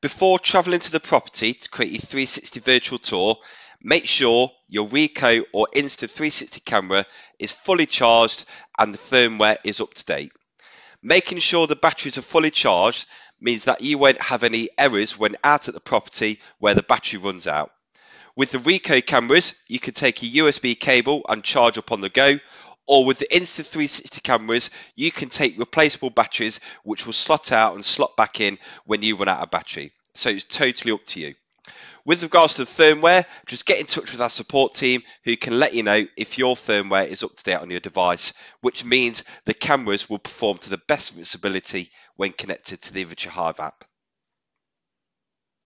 Before travelling to the property to create your 360 virtual tour, make sure your Ricoh or Insta360 camera is fully charged and the firmware is up to date. Making sure the batteries are fully charged means that you won't have any errors when out at the property where the battery runs out. With the Ricoh cameras, you can take a USB cable and charge up on the go, or with the Insta360 cameras, you can take replaceable batteries which will slot out and slot back in when you run out of battery. So it's totally up to you. With regards to the firmware, just get in touch with our support team who can let you know if your firmware is up to date on your device, which means the cameras will perform to the best of its ability when connected to the Aperture Hive app.